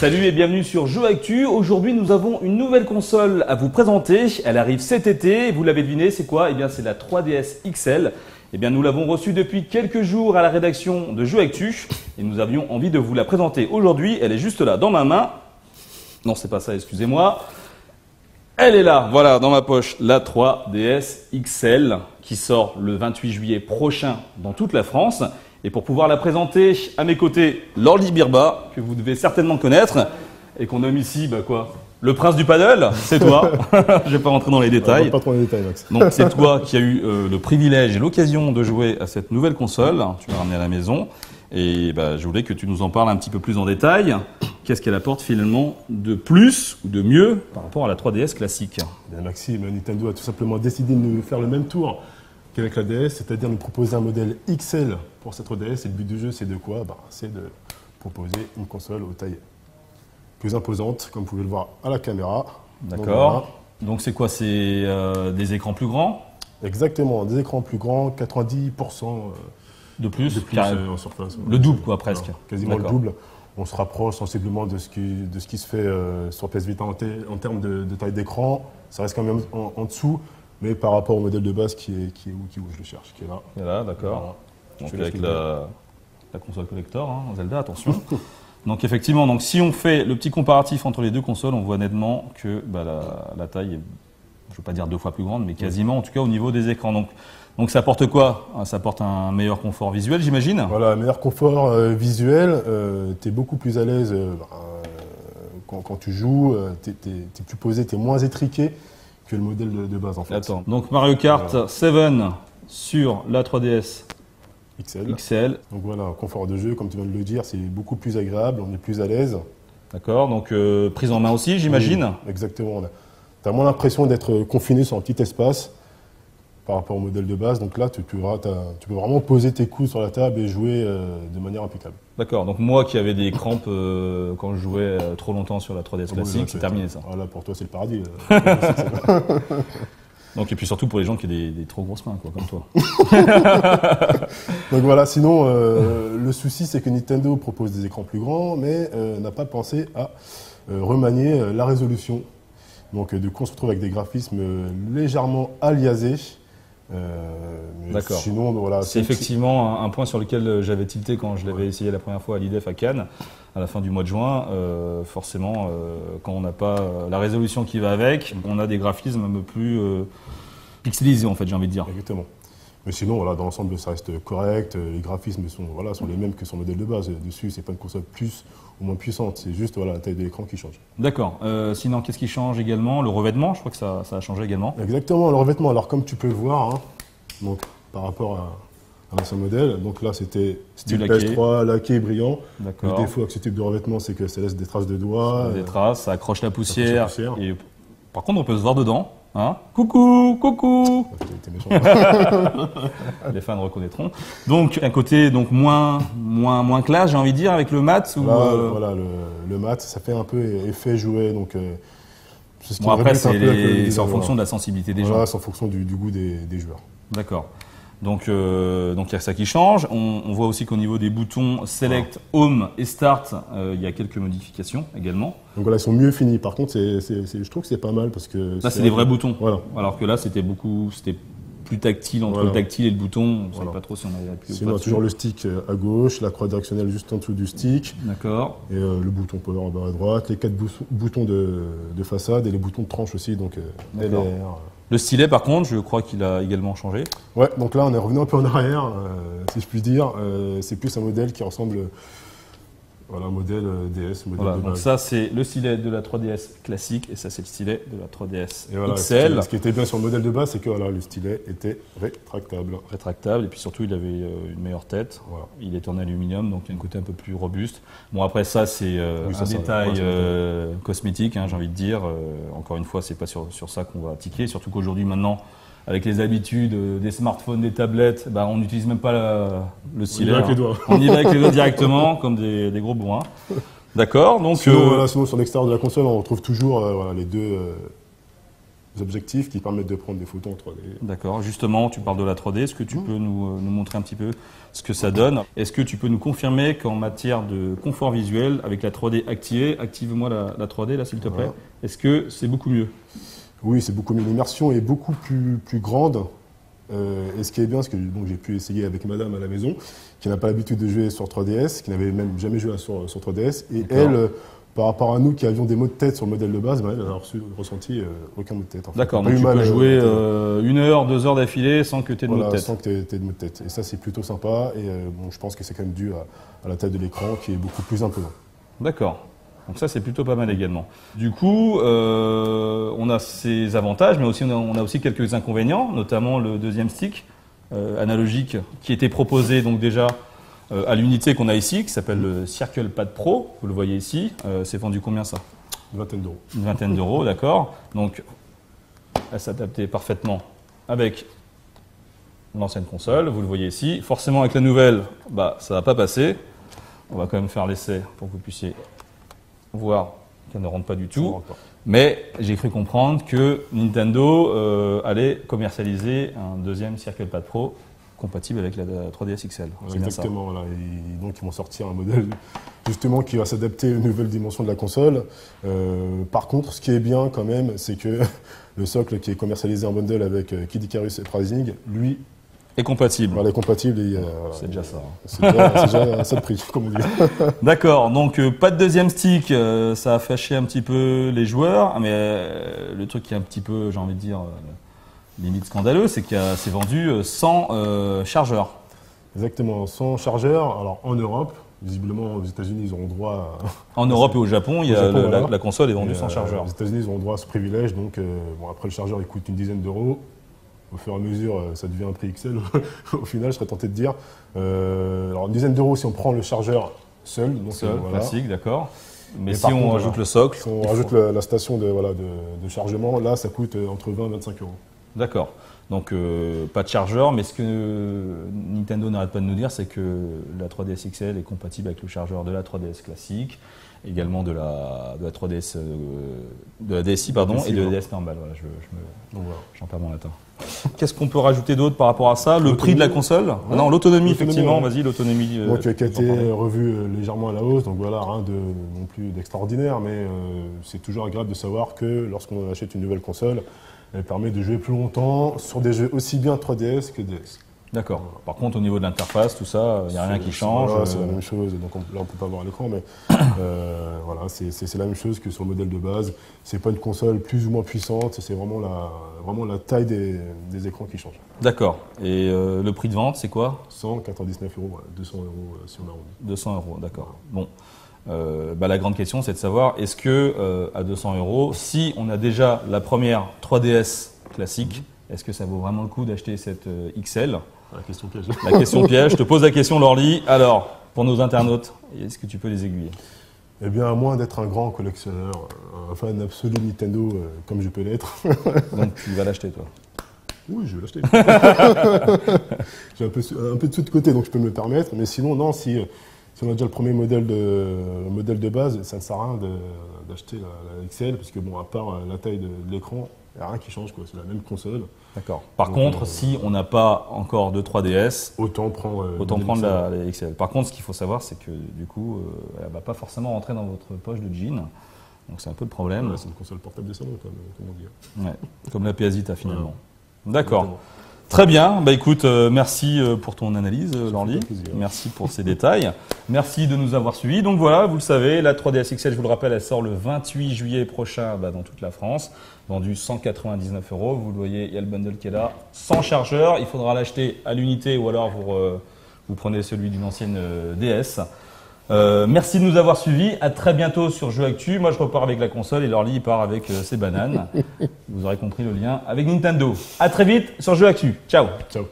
Salut et bienvenue sur Jeux Actu. Aujourd'hui, nous avons une nouvelle console à vous présenter. Elle arrive cet été. Vous l'avez deviné, c'est quoi? Eh bien, c'est la 3DS XL. Eh bien, nous l'avons reçue depuis quelques jours à la rédaction de Jeux Actu et nous avions envie de vous la présenter aujourd'hui. Elle est juste là, dans ma main. Non, c'est pas ça, excusez-moi. Elle est là, voilà, dans ma poche, la 3DS XL qui sort le 28 juillet prochain dans toute la France. Et pour pouvoir la présenter, à mes côtés, Lordi Birba, que vous devez certainement connaître, et qu'on nomme ici, bah quoi Le prince du paddle, c'est toi. Je vais pas rentrer dans les détails. Pas trop les détails, Max. Donc c'est toi qui as eu euh, le privilège et l'occasion de jouer à cette nouvelle console. Tu l'as ramenée à la maison. Et bah, je voulais que tu nous en parles un petit peu plus en détail. Qu'est-ce qu'elle apporte finalement de plus ou de mieux par rapport à la 3DS classique? Bien, Maxime, Nintendo a tout simplement décidé de nous faire le même tour qu'avec la DS, c'est-à-dire nous proposer un modèle XL pour cette 3DS. Et le but du jeu, c'est de quoi? Bah, C'est de proposer une console aux tailles plus imposantes, comme vous pouvez le voir à la caméra. D'accord. Donc c'est quoi? C'est euh, des écrans plus grands? Exactement, des écrans plus grands, 90% euh, de plus, de plus euh, en surface. Le double, quoi, presque. Quasiment le double. On se rapproche sensiblement de ce qui, de ce qui se fait euh, sur PS Vita en, te- en termes de, de taille d'écran. Ça reste quand même en, en dessous, mais par rapport au modèle de base qui est, qui est où, qui est où je le cherche, qui est là. D'accord. Donc Je te laisse avec la, la console collector, hein, Zelda, attention. donc effectivement, donc si on fait le petit comparatif entre les deux consoles, on voit nettement que bah, la, la taille est, je ne veux pas dire deux fois plus grande, mais quasiment en tout cas au niveau des écrans. Donc, donc ça apporte quoi? Ah, Ça apporte un meilleur confort visuel, j'imagine? Voilà, meilleur confort euh, visuel, tu es beaucoup plus à l'aise euh, bah, euh, quand, quand tu joues, tu es, plus posé, tu es moins étriqué que le modèle de, de base en fait. Attends, donc Mario Kart 7 sur la 3DS XL. XL, Donc voilà, confort de jeu, comme tu viens de le dire, c'est beaucoup plus agréable, on est plus à l'aise. d'accord Donc euh, prise en main aussi, j'imagine Oui, exactement. Tu as moins l'impression d'être confiné sur un petit espace par rapport au modèle de base. Donc là, tu, tu auras- t'as- tu peux vraiment poser tes coups sur la table et jouer euh, de manière impeccable. D'accord, donc moi qui avais des crampes euh, quand je jouais euh, trop longtemps sur la 3DS Oui, là, classique, c'est terminé ça. Voilà, pour toi, c'est le paradis. Donc, et puis surtout pour les gens qui ont des, des trop grosses mains, quoi, comme toi. Donc voilà, sinon, le souci, c'est que Nintendo propose des écrans plus grands, mais n'a pas pensé à remanier la résolution. Donc, du coup, on se retrouve avec des graphismes légèrement aliasés. Euh, D'accord. Sinon, voilà. C'est effectivement un, un point sur lequel euh, j'avais tilté quand je l'avais essayé la première fois à l'IDEF à Cannes, à la fin du mois de juin. Euh, forcément, euh, quand on n'a pas la résolution qui va avec, on a des graphismes un peu plus euh, pixelisés, en fait, j'ai envie de dire. Exactement. Mais sinon, voilà, dans l'ensemble, ça reste correct. Euh, Les graphismes sont, voilà, sont les mêmes que son modèle de base. Dessus, c'est pas une console plus ou moins puissante. C'est juste voilà, la taille de l'écran qui change. D'accord. Euh, sinon, qu'est-ce qui change également? Le revêtement, je crois que ça, ça a changé également. Exactement, le revêtement. Alors, comme tu peux le voir, hein, donc, par rapport à, à l'ancien modèle, donc là, c'était style Du laqué. PS3, laqué brillant. Le défaut avec ce type de revêtement, c'est que ça laisse des traces de doigts. Des euh, traces, ça accroche la poussière. poussière. Et, par contre, on peut se voir dedans. Hein coucou, coucou t'es- t'es méchant. Les fans reconnaîtront. Donc un côté donc moins moins moins classe, j'ai envie de dire, avec le mat. Ou, Là, euh, voilà, le, le mat, ça fait un peu effet jouet. Donc, euh, c'est ce qui Bon après c'est en fonction de la sensibilité des Voilà, gens. c'est en fonction du, du goût des, des joueurs. D'accord. Donc euh, donc il y a ça qui change. On, on voit aussi qu'au niveau des boutons Select, Home et Start, euh, il y a quelques modifications également. Donc voilà, ils sont mieux finis. Par contre, c'est, c'est- c'est- je trouve que c'est pas mal parce que. Là c'est des vrais boutons. Voilà. Alors que là c'était beaucoup c'était plus tactile entre Voilà. le tactile et le bouton. On ne savait Voilà. pas trop si on avait appuyé ou Sinon, pas on a toujours le stick euh, à gauche, la croix directionnelle juste en dessous du stick, D'accord. et euh, le bouton power en bas à droite, les quatre bous- boutons de, de façade et les boutons de tranche aussi, donc euh, D'accord. LR. Le stylet par contre, je crois qu'il a également changé. Ouais, donc là, on est revenu un peu en arrière, euh, si je puis dire. Euh, c'est plus un modèle qui ressemble Voilà, modèle euh, DS, modèle Voilà, de donc ça c'est le stylet de la 3DS classique et ça c'est le stylet de la 3DS Et voilà, ce XL, qui- Ce qui était bien sur le modèle de base, c'est que voilà, le stylet était rétractable. rétractable et puis surtout il avait euh, une meilleure tête. Voilà. Il est en aluminium donc il y a un côté un peu plus robuste. Bon après ça c'est euh, Oui, un détail euh, cosmétique, hein, j'ai envie de dire. Euh, encore une fois c'est pas sur, sur ça qu'on va tiquer, surtout qu'aujourd'hui maintenant avec les habitudes euh, des smartphones, des tablettes, bah, on n'utilise même pas la- le stylet. va avec les doigts. On y va avec les doigts directement comme des, des gros bourrins. D'accord, donc Sinon, euh, voilà, sinon, sur l'extérieur de la console, on retrouve toujours euh, voilà, les deux, euh, objectifs qui permettent de prendre des photos en 3D. D'accord. Justement, tu parles de la 3D. Est-ce que tu peux nous, euh, nous montrer un petit peu ce que ça donne? Est-ce que tu peux nous confirmer qu'en matière de confort visuel, avec la 3D activée, active-moi la, la 3D là, s'il te plaît. Voilà. Est-ce que c'est beaucoup mieux? Oui, c'est beaucoup mieux. L'immersion est beaucoup plus, plus grande. Euh, et ce qui est bien, c'est que donc, j'ai pu essayer avec madame à la maison, qui n'a pas l'habitude de jouer sur 3DS, qui n'avait même jamais joué sur, sur 3DS. Et D'accord. elle, euh, par rapport à nous qui avions des mots de tête sur le modèle de base, bah, elle n'a reçu- ressenti euh, aucun mot de tête. en fait. D'accord. Donc tu mal, peux jouer une heure, deux heures d'affilée sans que tu aies de Voilà, mot de tête. sans que tu aies de mot de tête. Et ça, c'est plutôt sympa. Et bon, je pense que c'est quand même dû à, à la taille de l'écran qui est beaucoup plus imposant. D'accord. Donc ça, c'est plutôt pas mal également. Du coup, euh, on a ses avantages, mais aussi on a, on a aussi quelques inconvénients, notamment le deuxième stick euh, analogique qui était proposé donc déjà euh, à l'unité qu'on a ici, qui s'appelle le Circle Pad Pro. Vous le voyez ici. C'est vendu combien ça? Une vingtaine d'euros. Une vingtaine d'euros, d'accord. Donc, elle s'adaptait parfaitement avec l'ancienne console. Vous le voyez ici. Forcément, avec la nouvelle, bah, ça va pas passer. On va quand même faire l'essai pour que vous puissiez voir qu'elle ne rentre pas du tout. pas. Mais j'ai cru comprendre que Nintendo euh, allait commercialiser un deuxième Circle Pad Pro compatible avec la 3DS XL. Exactement. Voilà. Et donc, ils vont sortir un modèle justement qui va s'adapter aux nouvelles dimensions de la console. Euh, par contre, ce qui est bien quand même, c'est que le socle qui est commercialisé en bundle avec euh, Kid Icarus et Pricing, lui, Et compatible. voilà, est compatible. et, euh, C'est déjà ça. hein. C'est déjà, déjà un seul prix, comme on dit. D'accord, donc euh, pas de deuxième stick, euh, ça a fâché un petit peu les joueurs, mais euh, le truc qui est un petit peu, j'ai envie de dire, limite scandaleux, c'est a- c'est vendu sans chargeur. Exactement, sans chargeur. Alors, en Europe, visiblement, aux États-Unis, ils auront droit à. En Europe et au Japon, il y a Au Japon, le- la, voilà. la console est vendue Et, sans chargeur. Aux États-Unis, ils auront droit à ce privilège. Donc, euh, bon, après, le chargeur, il coûte une dizaine d'euros. Au fur et à mesure, euh, ça devient un prix XL. Au final, je serais tenté de dire. Euh, alors, une dizaine d'euros si on prend le chargeur seul. Donc, Seul, euh, voilà. classique, d'accord. Mais si on rajoute le socle, Si on rajoute faut- la, la station de, voilà, de, de chargement, là, ça coûte entre 20 et 25 euros. D'accord. Donc euh, pas de chargeur, mais ce que Nintendo n'arrête pas de nous dire, c'est que la 3DS XL est compatible avec le chargeur de la 3DS classique, également de la, de la 3DS, euh, de la DSi pardon, DSi, et de la. DS normale. Voilà, je, je me, j'en perds mon latin. Qu'est-ce qu'on peut rajouter d'autre par rapport à ça Le prix de la console Non, l'autonomie, effectivement. ouais. Vas-y, l'autonomie. euh, qui a été parlez. revu euh, légèrement à la hausse, donc voilà, rien de non plus d'extraordinaire, mais euh, c'est toujours agréable de savoir que lorsqu'on achète une nouvelle console, elle permet de jouer plus longtemps sur des jeux aussi bien 3DS que DS. D'accord. Par contre, au niveau de l'interface, tout ça, il n'y a rien qui change. voilà, c'est euh, la même chose, donc on- là on peut pas voir à l'écran, mais euh, voilà, c'est la même chose que sur le modèle de base. C'est pas une console plus ou moins puissante, c'est vraiment la, vraiment la taille des, des écrans qui change. D'accord. Et euh, le prix de vente, c'est quoi? 199 euros, voilà, 200 euros euh, si on arrondit. 200 euros, d'accord. Bon, Euh, bah, la grande question, c'est de savoir est-ce que euh, à 200 euros, si on a déjà la première 3DS classique, est-ce que ça vaut vraiment le coup d'acheter cette euh, XL La question piège. La question piège. Je te pose la question, Lorly. Alors, pour nos internautes, est-ce que tu peux les aiguiller? Eh bien, à moins d'être un grand collectionneur, un fan absolu de Nintendo euh, comme je peux l'être, Donc, tu vas l'acheter, toi? oui, je vais l'acheter. J'ai un peu, un peu de sous de côté, donc je peux me le permettre. Mais sinon, non, si, euh, si on a déjà le premier modèle de, le modèle de base, ça ne sert à rien d'acheter la, la XL, parce que bon, à part euh, la taille de, de l'écran, n'y a rien qui change, quoi. C'est la même console. D'accord. Par Donc, contre, euh, si on n'a pas encore de 3DS, Autant prendre. euh, autant prendre la, la XL. Par contre, ce qu'il faut savoir, c'est que du coup, euh, elle ne va pas forcément rentrer dans votre poche de jean. Donc, c'est un peu le problème. Ouais, c'est une console portable de salon, comme, comme on dit. Ouais, comme la PS Vita finalement. D'accord. Très bien. Bah écoute, euh, merci euh, pour ton analyse, Lorly. Merci pour ces détails. Merci de nous avoir suivis. Donc voilà, vous le savez, la 3DS XL, je vous le rappelle, elle sort le 28 juillet prochain bah, dans toute la France, vendue 199 euros. Vous le voyez, il y a le bundle qui est là, sans chargeur. Il faudra l'acheter à l'unité ou alors vous, euh, vous prenez celui d'une ancienne euh, DS. Euh, merci de nous avoir suivis. À très bientôt sur Jeux Actu. Moi, je repars avec la console et Lorly il part avec euh, ses bananes. Vous aurez compris le lien avec Nintendo. À très vite sur Jeux Actu. Ciao. Ciao.